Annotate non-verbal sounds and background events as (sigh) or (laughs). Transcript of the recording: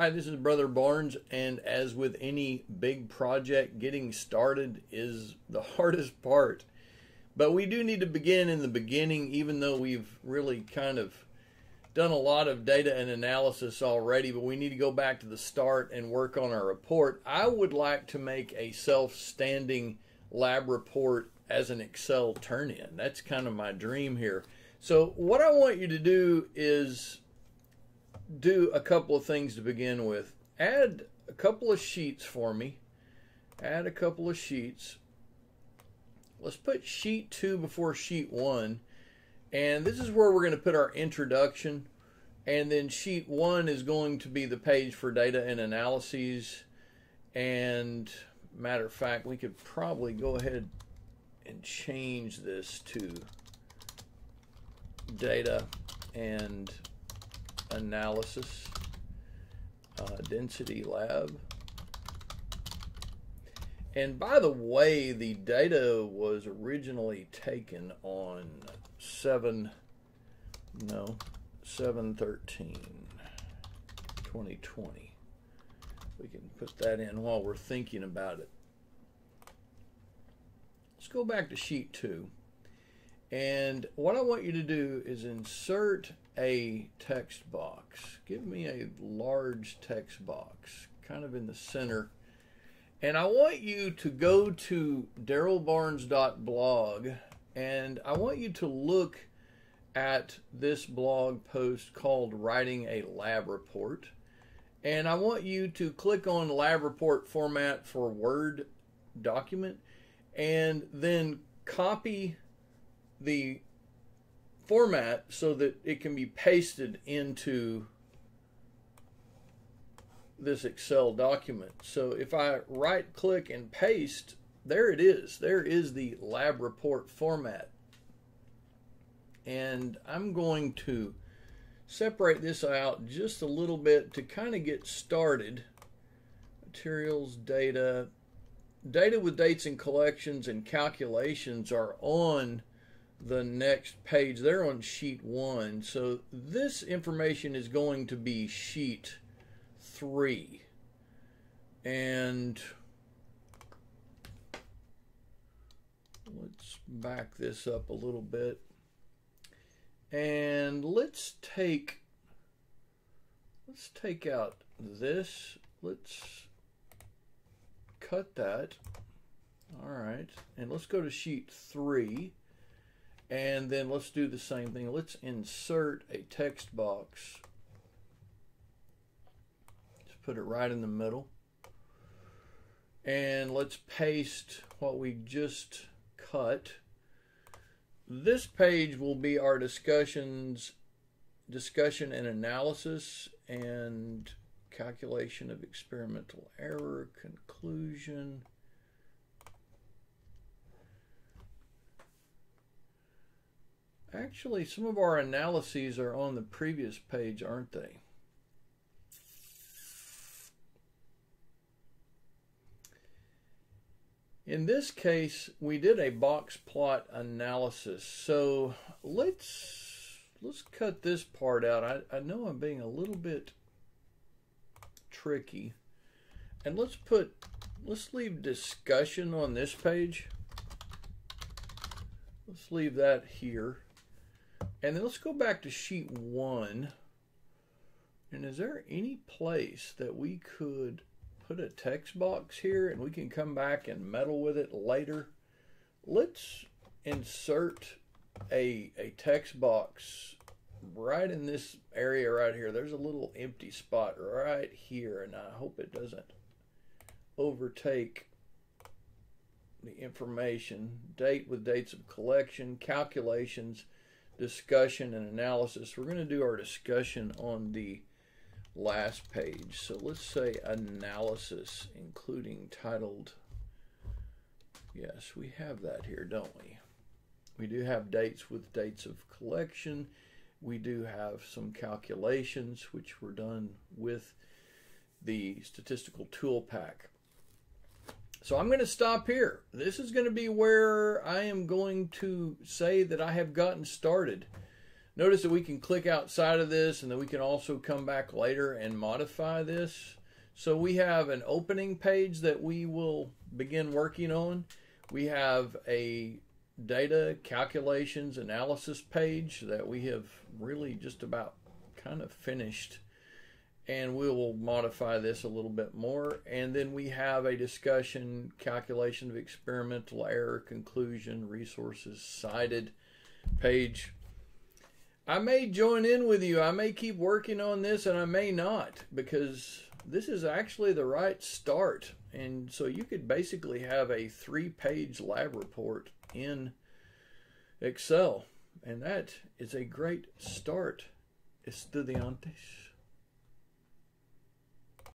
Hi, this is Brother Barnes, and as with any big project, getting started is the (laughs) hardest part. But we do need to begin in the beginning, even though we've really kind of done a lot of data and analysis already, but we need to go back to the start and work on our report. I would like to make a self standing lab report as an Excel turn in. That's kind of my dream here. So, what I want you to do is do a couple of things to begin with. Add a couple of sheets for me. Add a couple of sheets. Let's put sheet 2 before sheet 1. And this is where we're going to put our introduction. And then sheet 1 is going to be the page for data and analyses. And matter of fact, we could probably go ahead and change this to data and analysis, uh, density lab. And by the way, the data was originally taken on 7, no, 713, 2020. We can put that in while we're thinking about it. Let's go back to sheet 2. And what I want you to do is insert a text box. Give me a large text box, kind of in the center. And I want you to go to darrellbarnes.blog and I want you to look at this blog post called Writing a Lab Report. And I want you to click on Lab Report Format for Word document and then copy the format so that it can be pasted into this Excel document. So if I right click and paste, there it is. There is the lab report format. And I'm going to separate this out just a little bit to kind of get started. Materials, data. Data with dates and collections and calculations are on the next page. They're on sheet one. So this information is going to be sheet three. And let's back this up a little bit. And let's take let's take out this. Let's cut that. All right. And let's go to sheet three. And then let's do the same thing. Let's insert a text box. Just put it right in the middle. And let's paste what we just cut. This page will be our discussions, discussion and analysis and calculation of experimental error, conclusion, Actually, some of our analyses are on the previous page, aren't they? In this case, we did a box plot analysis. So let's let's cut this part out. I, I know I'm being a little bit tricky. And let's put let's leave discussion on this page. Let's leave that here. And then let's go back to sheet one. And is there any place that we could put a text box here and we can come back and meddle with it later? Let's insert a, a text box right in this area right here. There's a little empty spot right here and I hope it doesn't overtake the information. Date with dates of collection, calculations, discussion and analysis. We're going to do our discussion on the last page. So let's say analysis, including titled. Yes, we have that here, don't we? We do have dates with dates of collection. We do have some calculations, which were done with the statistical tool pack. So I'm going to stop here. This is going to be where I am going to say that I have gotten started. Notice that we can click outside of this and then we can also come back later and modify this. So we have an opening page that we will begin working on. We have a data calculations analysis page that we have really just about kind of finished and we will modify this a little bit more. And then we have a discussion calculation of experimental error conclusion resources cited. Page i may join in with you. I may keep working on this and i may not because this is actually the right start. And so you could basically have a three page lab report in Excel. And that is a great start, estudiantes.